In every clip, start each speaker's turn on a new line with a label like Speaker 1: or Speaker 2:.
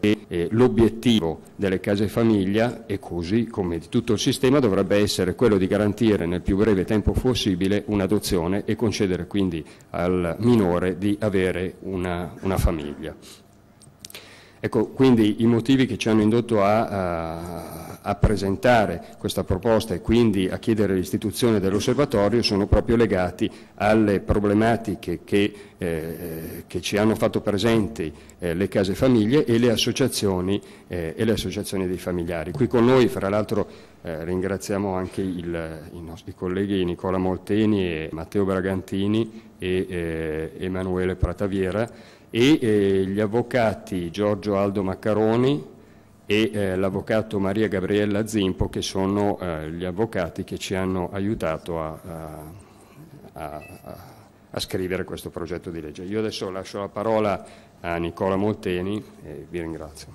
Speaker 1: che eh, l'obiettivo delle case famiglia e così come di tutto il sistema dovrebbe essere quello di garantire nel più breve tempo possibile un'adozione e concedere quindi al minore di avere una, una famiglia. Ecco, quindi i motivi che ci hanno indotto a, a, a, presentare questa proposta e quindi a chiedere l'istituzione dell'osservatorio sono proprio legati alle problematiche che, eh, che ci hanno fatto presenti eh, le case famiglie e le, associazioni, eh, e le associazioni dei familiari. Qui con noi, fra l'altro, eh, ringraziamo anche il, i nostri colleghi Nicola Molteni e Matteo Bragantini e eh, Emanuele Prataviera e eh, gli avvocati Giorgio Aldo Maccaroni e eh, l'avvocato Maria Gabriella Zimpo che sono eh, gli avvocati che ci hanno aiutato a, a, a, a, scrivere questo progetto di legge. Io adesso lascio la parola a Nicola Molteni e vi ringrazio.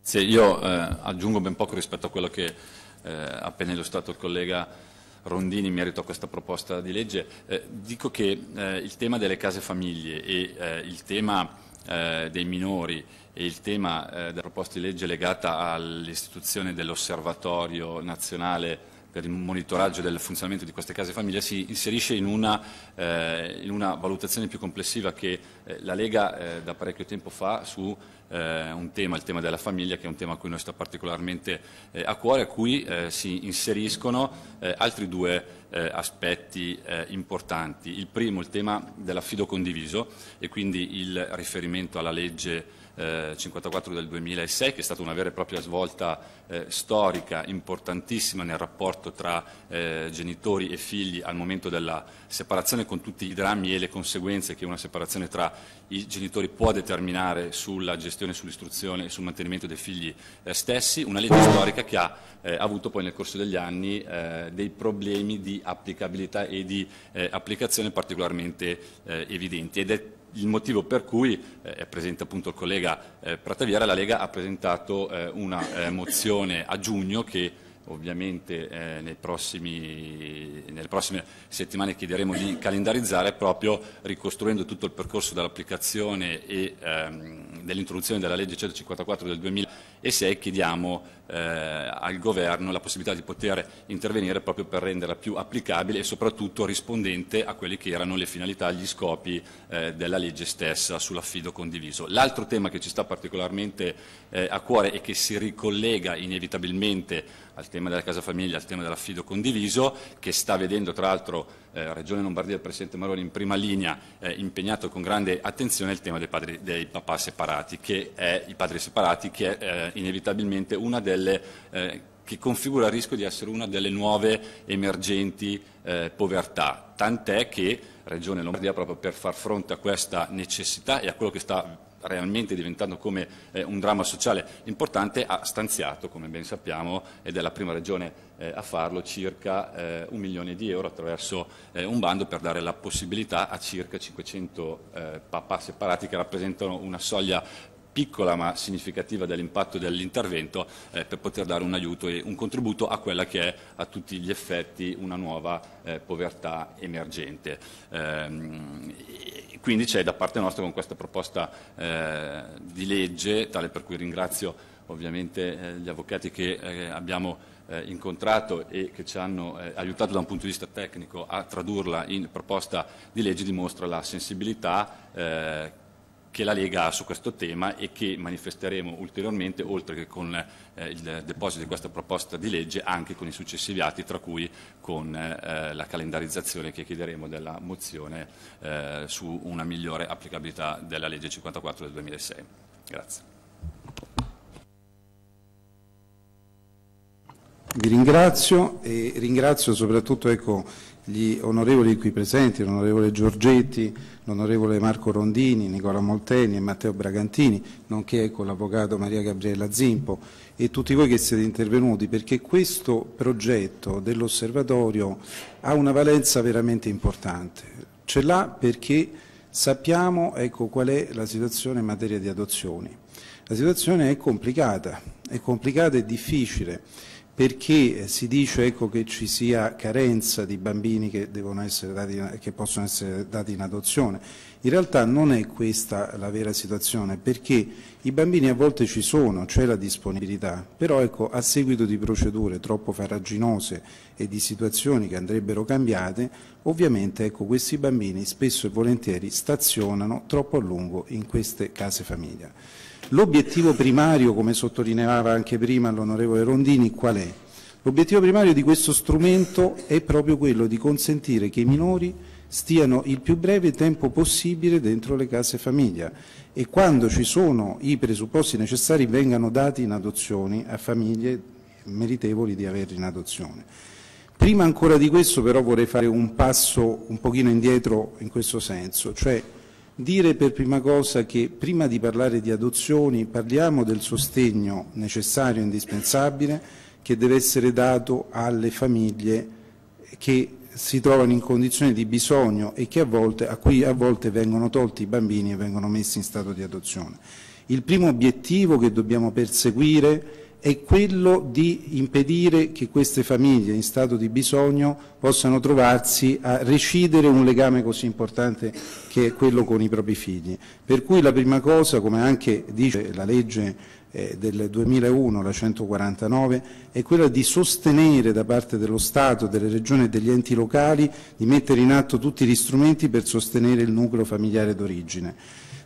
Speaker 2: Sì, io eh, aggiungo ben poco rispetto a quello che ha eh, appena illustrato il collega Rondini in merito a questa proposta di legge. Eh, dico che eh, il tema delle case famiglie e eh, il tema eh, dei minori e il tema eh, della proposta di legge legata all'istituzione dell'osservatorio nazionale per il monitoraggio del funzionamento di queste case famiglie si inserisce in una, eh, in una valutazione più complessiva che eh, la Lega eh, da parecchio tempo fa su eh, un tema, il tema della famiglia, che è un tema a cui noi sta particolarmente eh, a cuore, a cui eh, si inseriscono altri due aspetti importanti. Il primo, il tema dell'affido condiviso e quindi il riferimento alla legge eh, 54 del 2006, che è stata una vera e propria svolta eh, storica importantissima nel rapporto tra eh, genitori e figli al momento della separazione con tutti i drammi e le conseguenze che una separazione tra i genitori può determinare sulla gestione, sull'istruzione e sul mantenimento dei figli eh, stessi, una legge storica che ha eh, avuto poi nel corso degli anni eh, dei problemi di applicabilità e di applicazione particolarmente evidenti il motivo per cui eh, è presente appunto il collega eh, Prataviera, la Lega ha presentato eh, una mozione a giugno che ovviamente eh, prossimi, nelle prossime settimane chiederemo di calendarizzare proprio ricostruendo tutto il percorso dell'applicazione e ehm, dell'introduzione della legge 154 del 2006 chiediamo eh, al governo la possibilità di poter intervenire proprio per renderla più applicabile e soprattutto rispondente a quelle che erano le finalità, gli scopi eh, della legge stessa sull'affido condiviso. L'altro tema che ci sta particolarmente eh, a cuore e che si ricollega inevitabilmente al tema della casa famiglia, al tema dell'affido condiviso, che sta vedendo tra l'altro eh, Regione Lombardia, il Presidente Maroni in prima linea, eh, impegnato con grande attenzione il tema dei, padri, dei papà separati, che è, i padri separati, che è eh, inevitabilmente una delle eh, che configura il rischio di essere una delle nuove emergenti eh, povertà, tant'è che Regione Lombardia, proprio per far fronte a questa necessità e a quello che sta realmente diventando come eh, un dramma sociale importante, ha stanziato, come ben sappiamo, ed è la prima regione eh, a farlo, circa eh, un milione di euro attraverso eh, un bando per dare la possibilità a circa 500 eh, papà separati che rappresentano una soglia piccola ma significativa dell'impatto dell'intervento eh, per poter dare un aiuto e un contributo a quella che è a tutti gli effetti una nuova eh, povertà emergente. Ehm, quindi c'è da parte nostra con questa proposta eh, di legge, tale per cui ringrazio ovviamente eh, gli avvocati che eh, abbiamo eh, incontrato e che ci hanno aiutato da un punto di vista tecnico a tradurla in proposta di legge, dimostra la sensibilità che la Lega ha su questo tema e che manifesteremo ulteriormente, oltre che con eh, il deposito di questa proposta di legge, anche con i successivi atti, tra cui con eh, la calendarizzazione che chiederemo della mozione eh, su una migliore applicabilità della legge 54 del 2006. Grazie.
Speaker 3: Vi ringrazio e ringrazio soprattutto ecco, gli onorevoli qui presenti, l'onorevole Giorgetti, l'onorevole Marco Rondini, Nicola Molteni e Matteo Bragantini, nonché ecco, l'avvocato Maria Gabriella Zimpo e tutti voi che siete intervenuti, perché questo progetto dell'osservatorio ha una valenza veramente importante. Ce l'ha perché sappiamo ecco, qual è la situazione in materia di adozioni. La situazione è complicata, è complicata e difficile perché si dice ecco, che ci sia carenza di bambini che, dati, che, possono essere dati in adozione In realtà non è questa la vera situazione, perché i bambini a volte ci sono, c'è la disponibilità, però ecco, a seguito di procedure troppo farraginose e di situazioni che andrebbero cambiate, ovviamente ecco, questi bambini spesso e volentieri stazionano troppo a lungo in queste case famiglia. L'obiettivo primario, come sottolineava anche prima l'onorevole Rondini, qual è? L'obiettivo primario di questo strumento è proprio quello di consentire che i minori stiano il più breve tempo possibile dentro le case famiglia e quando ci sono i presupposti necessari vengano dati in adozione a famiglie meritevoli di averli in adozione. Prima ancora di questo però vorrei fare un passo un pochino indietro in questo senso, cioè dire per prima cosa che prima di parlare di adozioni parliamo del sostegno necessario e indispensabile che deve essere dato alle famiglie che si trovano in condizioni di bisogno e a, volte, a cui a volte vengono tolti i bambini e vengono messi in stato di adozione. Il primo obiettivo che dobbiamo perseguire è quello di impedire che queste famiglie in stato di bisogno possano trovarsi a recidere un legame così importante che è quello con i propri figli. Per cui la prima cosa, come anche dice la legge eh, del 2001, la 149, è quella di sostenere da parte dello Stato, delle regioni e degli enti locali di mettere in atto tutti gli strumenti per sostenere il nucleo familiare d'origine.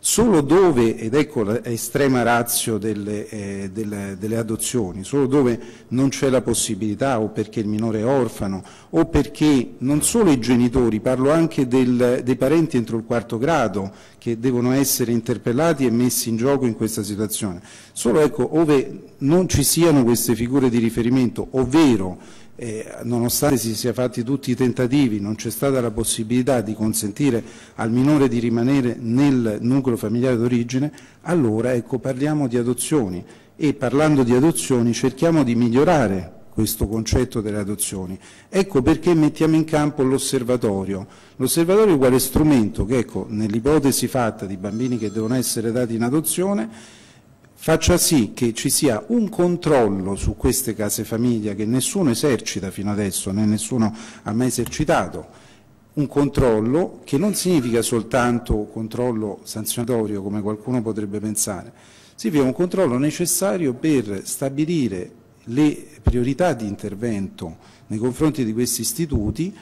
Speaker 3: Solo dove, ed ecco l'estrema razio delle, eh, delle, delle, adozioni, solo dove non c'è la possibilità o perché il minore è orfano o perché non solo i genitori, parlo anche del, dei parenti entro il quarto grado che devono essere interpellati e messi in gioco in questa situazione, solo ecco, ove non ci siano queste figure di riferimento, ovvero eh, nonostante si sia fatti tutti i tentativi, non c'è stata la possibilità di consentire al minore di rimanere nel nucleo familiare d'origine, allora ecco, parliamo di adozioni e parlando di adozioni cerchiamo di migliorare questo concetto delle adozioni. Ecco perché mettiamo in campo l'osservatorio. L'osservatorio quale strumento che ecco, nell'ipotesi fatta di bambini che devono essere dati in adozione faccia sì che ci sia un controllo su queste case famiglia che nessuno esercita fino adesso, né nessuno ha mai esercitato, un controllo che non significa soltanto controllo sanzionatorio come qualcuno potrebbe pensare, significa un controllo necessario per stabilire le priorità di intervento nei confronti di questi istituti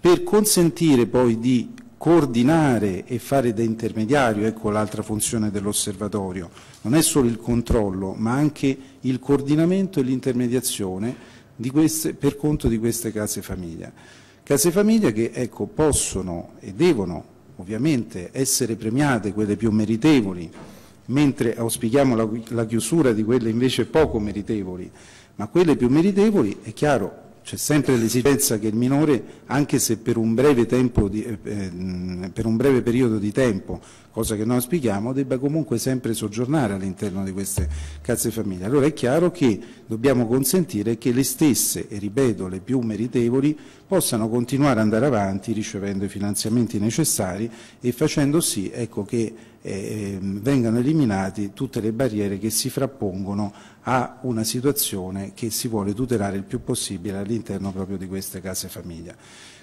Speaker 3: per consentire poi di coordinare e fare da intermediario, ecco l'altra funzione dell'osservatorio, non è solo il controllo ma anche il coordinamento e l'intermediazione per conto di queste case famiglia. Case famiglia che ecco, possono e devono ovviamente essere premiate quelle più meritevoli, mentre auspichiamo la, la chiusura di quelle invece poco meritevoli, ma quelle più meritevoli è chiaro c'è sempre l'esigenza che il minore, anche se per un, di, eh, mm, per un breve periodo di tempo, cosa che noi auspichiamo, debba comunque sempre soggiornare all'interno di queste case famiglie. Allora è chiaro che dobbiamo consentire che le stesse, e ripeto, le più meritevoli, possano continuare ad andare avanti ricevendo i finanziamenti necessari e facendo sì ecco, che eh, vengano eliminate tutte le barriere che si frappongono a una situazione che si vuole tutelare il più possibile all'interno proprio di queste case famiglia.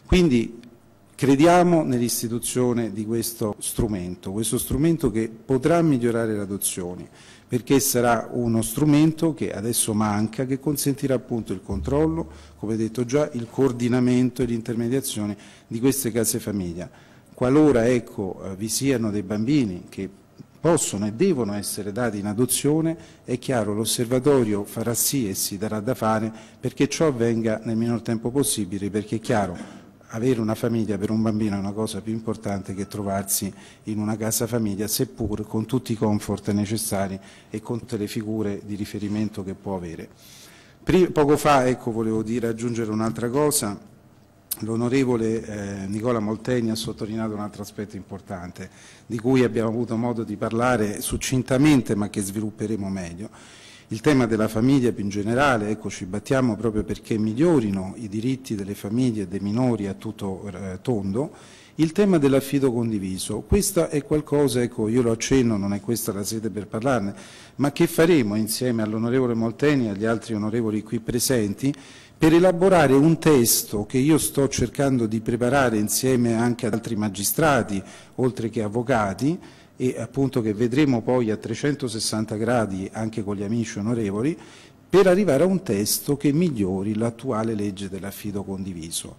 Speaker 3: Quindi crediamo nell'istituzione di questo strumento, questo strumento che potrà migliorare le adozioni, perché sarà uno strumento che adesso manca, che consentirà appunto il controllo, come detto già, il coordinamento e l'intermediazione di queste case famiglia. Qualora ecco, eh, vi siano dei bambini che possono e devono essere dati in adozione, è chiaro l'osservatorio farà sì e si darà da fare perché ciò avvenga nel minor tempo possibile, perché è chiaro avere una famiglia per un bambino è una cosa più importante che trovarsi in una casa famiglia, seppur con tutti i comfort necessari e con tutte le figure di riferimento che può avere. Poco fa ecco, volevo dire, aggiungere un'altra cosa, L'onorevole eh, Nicola Molteni ha sottolineato un altro aspetto importante di cui abbiamo avuto modo di parlare succintamente ma che svilupperemo meglio. Il tema della famiglia più in generale, ecco, ci battiamo proprio perché migliorino i diritti delle famiglie e dei minori a tutto eh, tondo. Il tema dell'affido condiviso, questo è qualcosa, ecco, io lo accenno, non è questa la sede per parlarne, ma che faremo insieme all'onorevole Molteni e agli altri onorevoli qui presenti per elaborare un testo che io sto cercando di preparare insieme anche ad altri magistrati, oltre che avvocati, e appunto che vedremo poi a 360 gradi anche con gli amici onorevoli, per arrivare a un testo che migliori l'attuale legge dell'affido condiviso.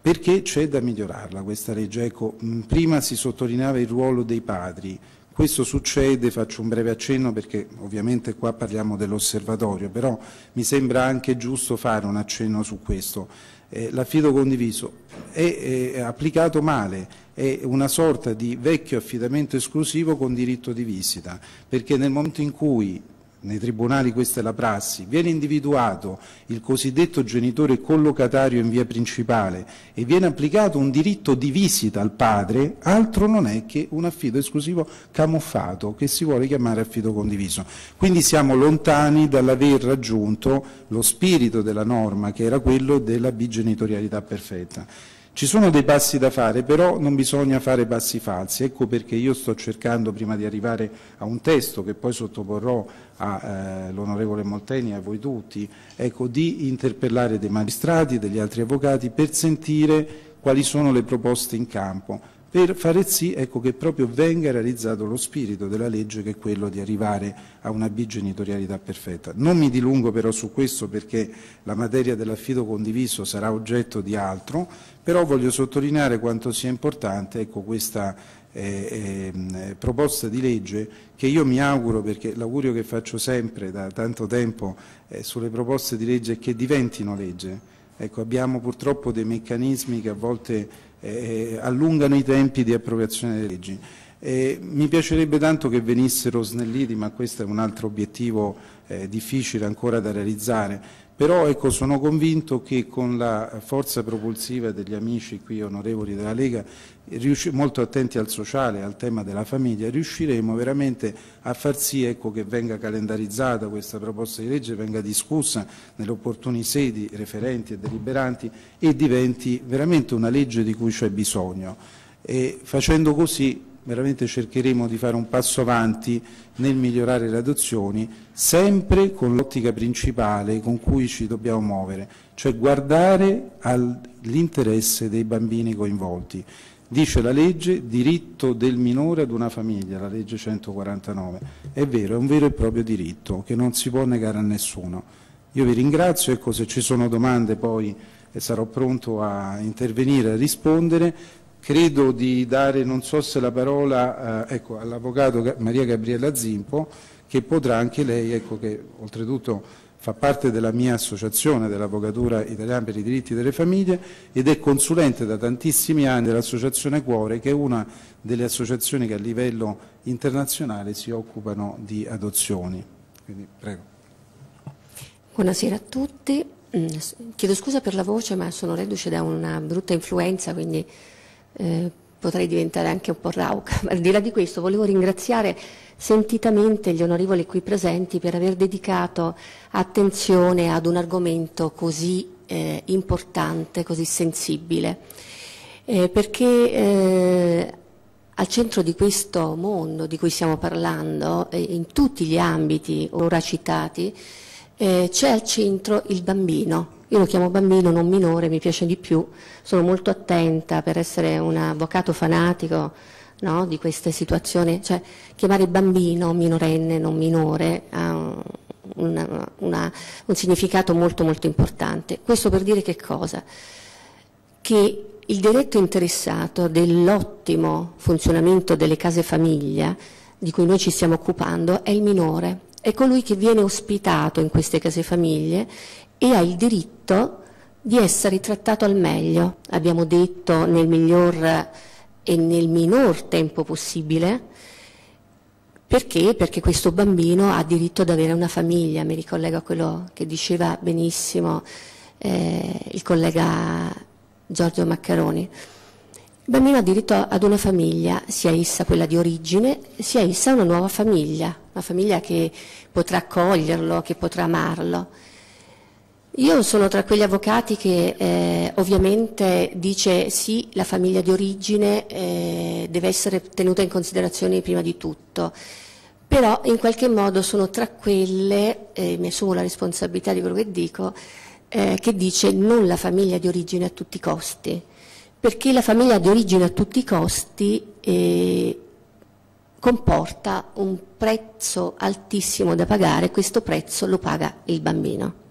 Speaker 3: Perché c'è da migliorarla questa legge? Ecco, prima si sottolineava il ruolo dei padri, questo succede, faccio un breve accenno perché ovviamente qua parliamo dell'osservatorio, però mi sembra anche giusto fare un accenno su questo. Eh, l'affido condiviso è, è applicato male, è una sorta di vecchio affidamento esclusivo con diritto di visita, perché nel momento in cui nei tribunali questa è la prassi, viene individuato il cosiddetto genitore collocatario in via principale e viene applicato un diritto di visita al padre, altro non è che un affido esclusivo camuffato che si vuole chiamare affido condiviso. Quindi siamo lontani dall'aver raggiunto lo spirito della norma che era quello della bigenitorialità perfetta. Ci sono dei passi da fare, però non bisogna fare passi falsi. Ecco perché io sto cercando, prima di arrivare a un testo che poi sottoporrò all'onorevole eh, Molteni e a voi tutti, ecco, di interpellare dei magistrati e degli altri avvocati per sentire quali sono le proposte in campo per fare sì ecco, che proprio venga realizzato lo spirito della legge che è quello di arrivare a una bigenitorialità perfetta. Non mi dilungo però su questo perché la materia dell'affido condiviso sarà oggetto di altro, però voglio sottolineare quanto sia importante ecco, questa eh, eh, proposta di legge che io mi auguro, perché l'augurio che faccio sempre da tanto tempo eh, sulle proposte di legge è che diventino legge. Ecco, abbiamo purtroppo dei meccanismi che a volte eh, allungano i tempi di approvazione delle leggi. Eh, mi piacerebbe tanto che venissero snelliti, ma questo è un altro obiettivo eh, difficile ancora da realizzare, però ecco, sono convinto che con la forza propulsiva degli amici qui onorevoli della Lega, molto attenti al sociale, al tema della famiglia, riusciremo veramente a far sì ecco, che venga calendarizzata questa proposta di legge, venga discussa nelle opportune sedi referenti e deliberanti e diventi veramente una legge di cui c'è bisogno. E facendo così veramente cercheremo di fare un passo avanti nel migliorare le adozioni, sempre con l'ottica principale con cui ci dobbiamo muovere, cioè guardare all'interesse dei bambini coinvolti. Dice la legge diritto del minore ad una famiglia, la legge 149. È vero, è un vero e proprio diritto che non si può negare a nessuno. Io vi ringrazio, ecco se ci sono domande poi sarò pronto a intervenire, a rispondere. Credo di dare, non so se la parola, eh, ecco, all'avvocato Maria Gabriella Zimpo, che potrà anche lei, ecco, che oltretutto fa parte della mia associazione dell'Avvocatura Italiana per i diritti delle famiglie ed è consulente da tantissimi anni dell'Associazione Cuore, che è una delle associazioni che a livello internazionale si occupano di adozioni. Quindi, prego.
Speaker 4: Buonasera a tutti. Mm, chiedo scusa per la voce, ma sono reduce da una brutta influenza, quindi eh, potrei diventare anche un po' rauca. Al di là di questo volevo ringraziare sentitamente gli onorevoli qui presenti per aver dedicato attenzione ad un argomento così eh, importante, così sensibile, eh, perché eh, al centro di questo mondo di cui stiamo parlando, in tutti gli ambiti ora citati, eh, c'è al centro il bambino, io lo chiamo bambino, non minore, mi piace di più, sono molto attenta per essere un avvocato fanatico no, di queste situazioni, cioè chiamare bambino, minorenne, non minore, ha una, una, un significato molto molto importante. Questo per dire che cosa? Che il diretto interessato dell'ottimo funzionamento delle case famiglia di cui noi ci stiamo occupando è il minore, è colui che viene ospitato in queste case famiglie e ha il diritto di essere trattato al meglio, abbiamo detto nel miglior e nel minor tempo possibile, perché? Perché questo bambino ha diritto ad avere una famiglia, mi ricollego a quello che diceva benissimo eh, il collega Giorgio Maccaroni. Il bambino ha diritto ad una famiglia, sia essa quella di origine, sia essa una nuova famiglia, una famiglia che potrà accoglierlo, che potrà amarlo. Io sono tra quegli avvocati che eh, ovviamente dice sì, la famiglia di origine eh, deve essere tenuta in considerazione prima di tutto, però in qualche modo sono tra quelle, eh, mi assumo la responsabilità di quello che dico, eh, che dice non la famiglia di origine a tutti i costi, perché la famiglia di origine a tutti i costi eh, comporta un prezzo altissimo da pagare, questo prezzo lo paga il bambino.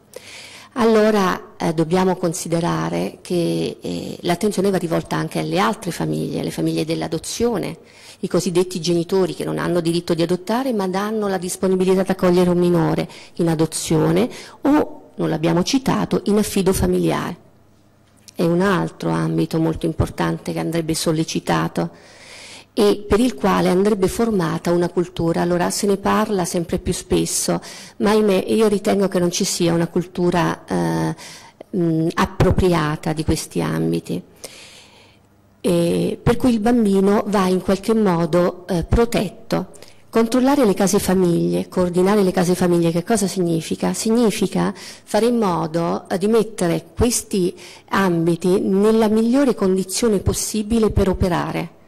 Speaker 4: Allora eh, dobbiamo considerare che eh, l'attenzione va rivolta anche alle altre famiglie, le famiglie dell'adozione, i cosiddetti genitori che non hanno diritto di adottare ma danno la disponibilità ad accogliere un minore in adozione o, non l'abbiamo citato, in affido familiare. È un altro ambito molto importante che andrebbe sollecitato e per il quale andrebbe formata una cultura. Allora se ne parla sempre più spesso, ma ahimè io ritengo che non ci sia una cultura eh, mh, appropriata di questi ambiti. E per cui il bambino va in qualche modo eh, protetto. Controllare le case famiglie, coordinare le case famiglie, che cosa significa? Significa fare in modo eh, di mettere questi ambiti nella migliore condizione possibile per operare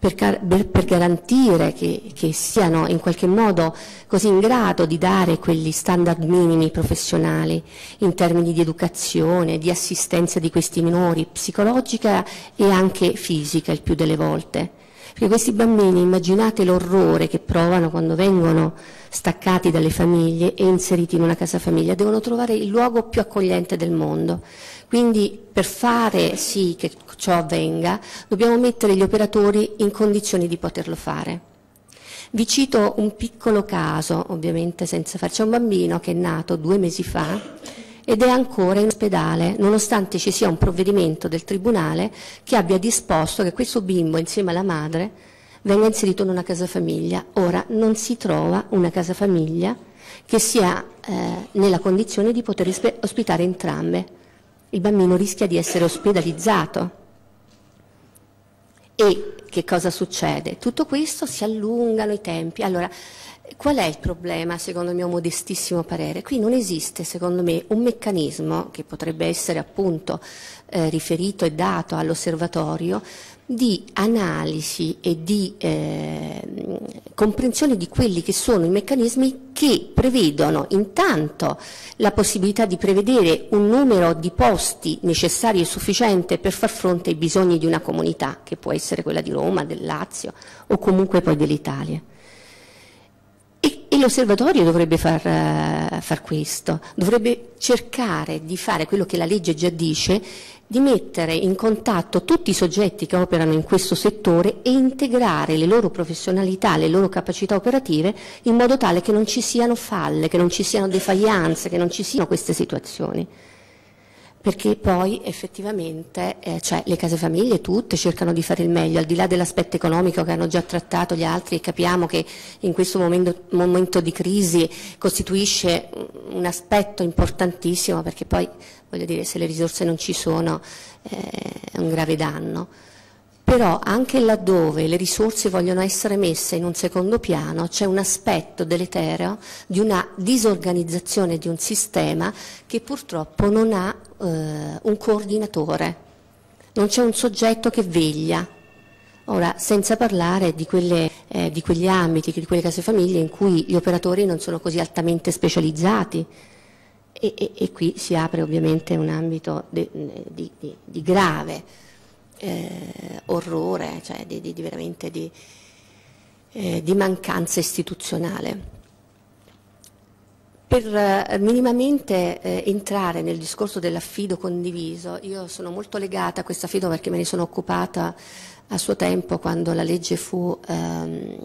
Speaker 4: per, per garantire che, che, siano in qualche modo così in grado di dare quegli standard minimi professionali in termini di educazione, di assistenza di questi minori, psicologica e anche fisica il più delle volte. Perché questi bambini, immaginate l'orrore che provano quando vengono staccati dalle famiglie e inseriti in una casa famiglia, devono trovare il luogo più accogliente del mondo. Quindi per fare sì che ciò avvenga dobbiamo mettere gli operatori in condizioni di poterlo fare. Vi cito un piccolo caso, ovviamente senza farci, c'è un bambino che è nato due mesi fa ed è ancora in ospedale, nonostante ci sia un provvedimento del Tribunale che abbia disposto che questo bimbo insieme alla madre venga inserito in una casa famiglia. Ora non si trova una casa famiglia che sia eh, nella condizione di poter ospitare entrambe il bambino rischia di essere ospedalizzato. E che cosa succede? Tutto questo si allungano i tempi. Allora, qual è il problema, secondo il mio modestissimo parere? Qui non esiste, secondo me, un meccanismo che potrebbe essere appunto eh, riferito e dato all'osservatorio di analisi e di eh, comprensione di quelli che sono i meccanismi che prevedono intanto la possibilità di prevedere un numero di posti necessari e sufficiente per far fronte ai bisogni di una comunità, che può essere quella di Roma, del Lazio o comunque poi dell'Italia. E, l'osservatorio dovrebbe far, uh, far questo, dovrebbe cercare di fare quello che la legge già dice, di mettere in contatto tutti i soggetti che operano in questo settore e integrare le loro professionalità, le loro capacità operative in modo tale che non ci siano falle, che non ci siano defaglianze, che non ci siano queste situazioni perché poi effettivamente eh, cioè, le case famiglie tutte cercano di fare il meglio, al di là dell'aspetto economico che hanno già trattato gli altri e capiamo che in questo momento, momento di crisi costituisce un aspetto importantissimo perché poi voglio dire se le risorse non ci sono eh, è un grave danno però anche laddove le risorse vogliono essere messe in un secondo piano c'è un aspetto deletereo di una disorganizzazione di un sistema che purtroppo non ha eh, un coordinatore, non c'è un soggetto che veglia. Ora, senza parlare di, quelle, eh, di quegli ambiti, di quelle case famiglie in cui gli operatori non sono così altamente specializzati, e, e, e, qui si apre ovviamente un ambito di, di, di grave eh, orrore, cioè di, di, di veramente di, eh, di, mancanza istituzionale. Per eh, minimamente eh, entrare nel discorso dell'affido condiviso, io sono molto legata a questo affido perché me ne sono occupata a suo tempo quando la legge fu ehm,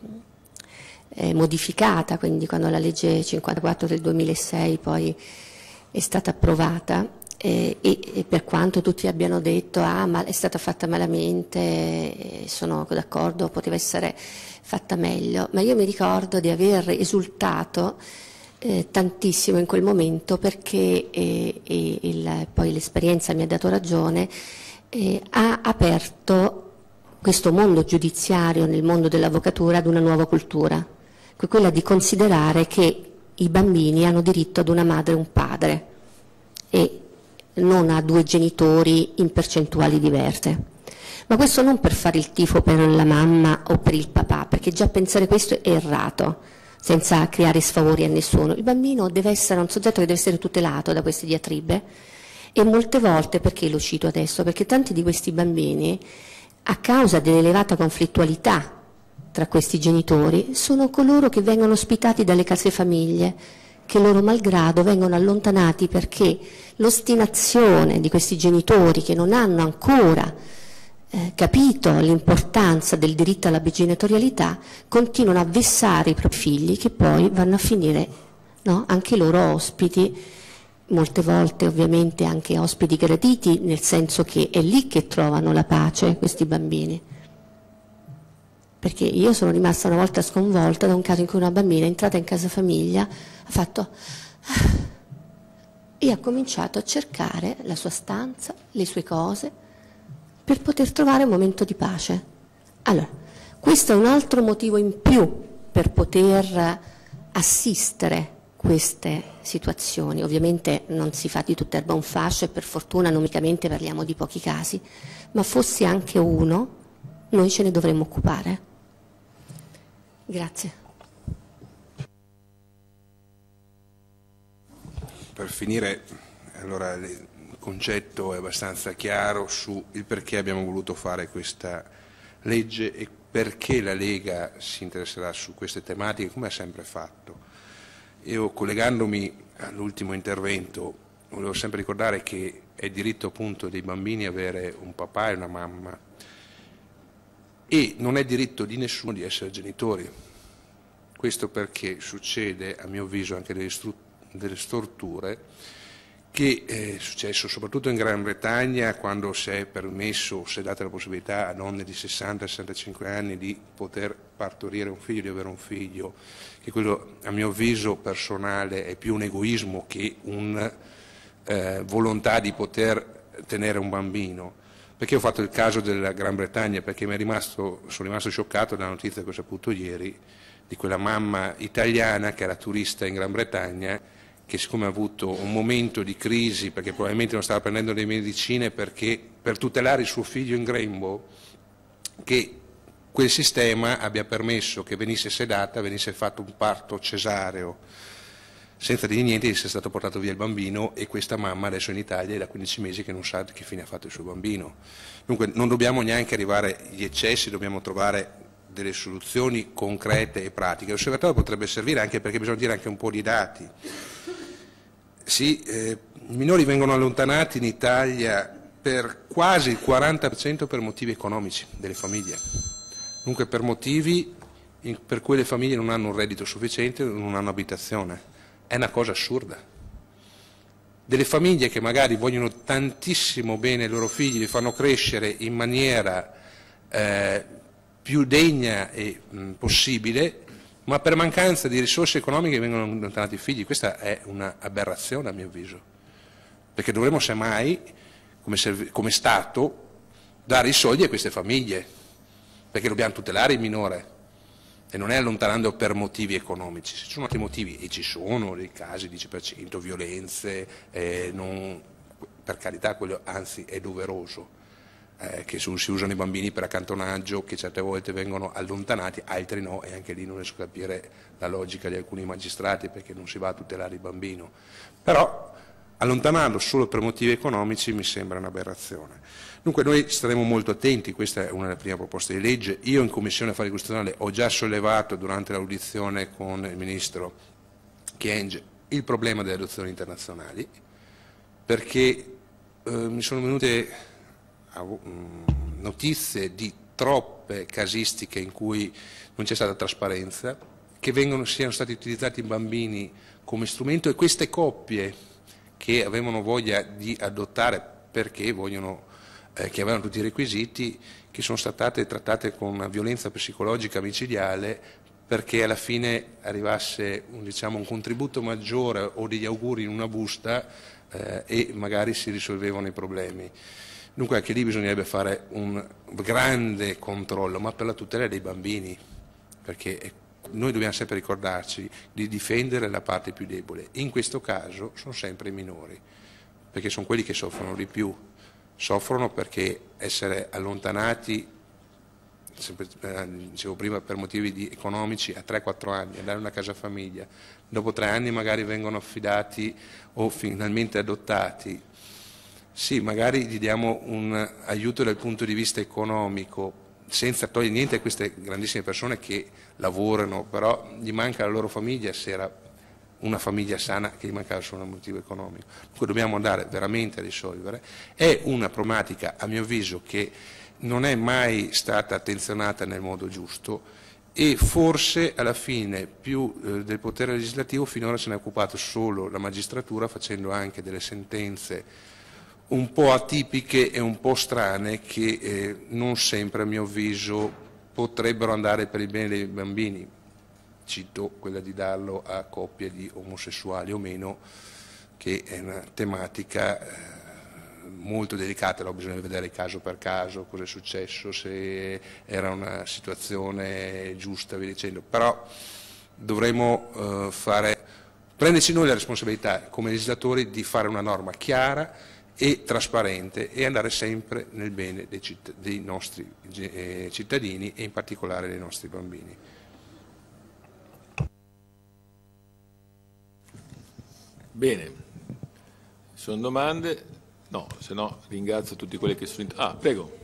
Speaker 4: eh, modificata, quindi quando la legge 54 del 2006 poi è stata approvata e, e, per quanto tutti abbiano detto ah ma è stata fatta malamente, sono d'accordo, poteva essere fatta meglio, ma io mi ricordo di aver esultato eh, tantissimo in quel momento perché eh, il, poi l'esperienza mi ha dato ragione, eh, ha aperto questo mondo giudiziario nel mondo dell'avvocatura ad una nuova cultura, quella di considerare che i bambini hanno diritto ad una madre e un padre. E non ha due genitori in percentuali diverse. Ma questo non per fare il tifo per la mamma o per il papà, perché già pensare questo è errato. senza creare sfavori a nessuno. Il bambino deve essere un soggetto che deve essere tutelato da queste diatribe e molte volte, perché lo cito adesso? Perché tanti di questi bambini, a causa dell'elevata conflittualità tra questi genitori, sono coloro che vengono ospitati dalle case famiglie, che loro malgrado vengono allontanati perché l'ostinazione di questi genitori che non hanno ancora eh, capito l'importanza del diritto alla bigenitorialità, continuano a vessare i propri figli che poi vanno a finire no, anche loro ospiti, molte volte ovviamente anche ospiti graditi, nel senso che è lì che trovano la pace questi bambini. Perché io sono rimasta una volta sconvolta da un caso in cui una bambina è entrata in casa famiglia, ha fatto ah", e ha cominciato a cercare la sua stanza, le sue cose, per poter trovare un momento di pace. Allora, questo è un altro motivo in più per poter assistere queste situazioni. Ovviamente non si fa di tutta erba un fascio e per fortuna nomicamente parliamo di pochi casi, ma fossi anche uno, noi ce ne dovremmo occupare. Grazie.
Speaker 5: Per finire, allora, concetto è abbastanza chiaro sul perché abbiamo voluto fare questa legge e perché la Lega si interesserà su queste tematiche, come ha sempre fatto. Io collegandomi all'ultimo intervento volevo sempre ricordare che è diritto appunto dei bambini avere un papà e una mamma e non è diritto di nessuno di essere genitori. Questo perché succede, a mio avviso, anche delle, delle storture che è successo soprattutto in Gran Bretagna quando si è permesso, si è data la possibilità a donne di 60-65 anni di poter partorire un figlio, di avere un figlio, che quello a mio avviso personale è più un egoismo che una eh, volontà di poter tenere un bambino. Perché ho fatto il caso della Gran Bretagna? Perché rimasto, sono rimasto scioccato dalla notizia che ho saputo ieri di quella mamma italiana che era turista in Gran Bretagna che siccome ha avuto un momento di crisi perché probabilmente non stava prendendo le medicine perché, per tutelare il suo figlio in grembo, che quel sistema abbia permesso che venisse sedata, venisse fatto un parto cesareo, senza dire niente di sia stato portato via il bambino e questa mamma adesso in Italia è da 15 mesi che non sa che fine ha fatto il suo bambino. Dunque non dobbiamo neanche arrivare agli eccessi, dobbiamo trovare delle soluzioni concrete e pratiche. L'osservatorio potrebbe servire anche perché bisogna dire anche un po' di dati. Sì, eh, i minori vengono allontanati in Italia per quasi il 40% per motivi economici delle famiglie. Dunque per motivi per cui le famiglie non hanno un reddito sufficiente, non hanno abitazione. È una cosa assurda. Delle famiglie che magari vogliono tantissimo bene i loro figli, li fanno crescere in maniera eh, più degna e mh, possibile, ma per mancanza di risorse economiche vengono allontanati i figli. Questa è un'aberrazione a mio avviso, perché dovremmo semmai, come, come Stato, dare i soldi a queste famiglie, perché dobbiamo tutelare il minore e non è allontanando per motivi economici, ci sono altri motivi, e ci sono dei casi, 10%, violenze, eh, non, per carità quello anzi è doveroso, eh, che si usano i bambini per accantonaggio, che certe volte vengono allontanati, altri no, e anche lì non riesco a capire la logica di alcuni magistrati perché non si va a tutelare il bambino. Però allontanarlo solo per motivi economici mi sembra un'aberrazione. Dunque noi staremo molto attenti, questa è una delle prime proposte di legge. Io in Commissione Affari Costituzionali ho già sollevato durante l'audizione con il Ministro Chienge il problema delle adozioni internazionali, perché eh, mi sono venute Mm, notizie di troppe casistiche in cui non c'è stata trasparenza, che vengono, siano stati utilizzati i bambini come strumento e queste coppie che avevano voglia di adottare perché vogliono, eh, che avevano tutti i requisiti, che sono state trattate con una violenza psicologica micidiale perché alla fine arrivasse diciamo, un contributo maggiore o degli auguri in una busta eh, e magari si risolvevano i problemi. Dunque anche lì bisognerebbe fare un grande controllo, ma per la tutela dei bambini, perché noi dobbiamo sempre ricordarci di difendere la parte più debole. In questo caso sono sempre i minori, perché sono quelli che soffrono di più. Soffrono perché essere allontanati sempre, eh, dicevo prima, per motivi economici a 3-4 anni, andare in una casa famiglia, dopo tre anni magari vengono affidati o finalmente adottati, sì, magari gli diamo un aiuto dal punto di vista economico, senza togliere niente a queste grandissime persone che lavorano, però gli manca la loro famiglia se era una famiglia sana che gli mancava solo un motivo economico. Dunque dobbiamo andare veramente a risolvere. È una problematica, a mio avviso, che non è mai stata attenzionata nel modo giusto e forse alla fine più eh, del potere legislativo finora se ne è occupato solo la magistratura facendo anche delle sentenze un po' atipiche e un po' strane che eh, non sempre a mio avviso potrebbero andare per il bene dei bambini cito quella di darlo a coppie di omosessuali o meno, che è una tematica eh, molto delicata, no? bisogna vedere caso per caso cosa è successo, se era una situazione giusta, via dicendo, però dovremmo eh, fare, prenderci noi la responsabilità come legislatori di fare una norma chiara e trasparente e andare sempre nel bene dei, citt dei nostri eh, cittadini e in particolare dei nostri bambini.
Speaker 6: Bene, sono domande? No, se no ringrazio tutti quelli che sono... Ah, prego.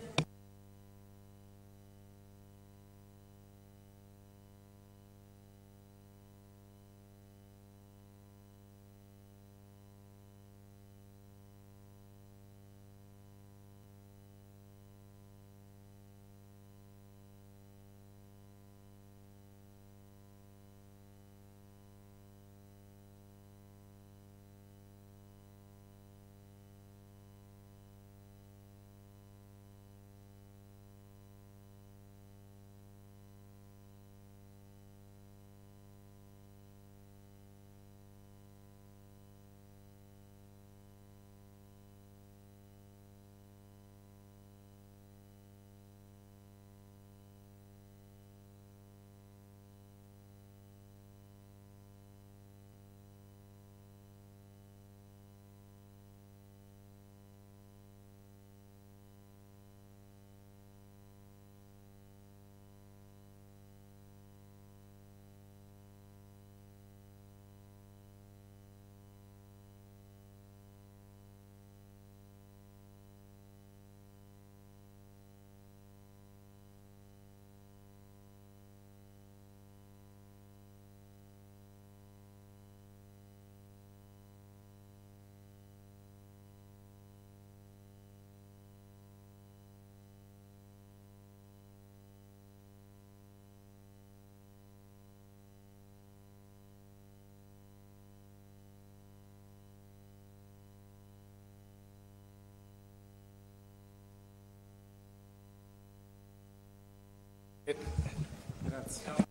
Speaker 3: Grazie.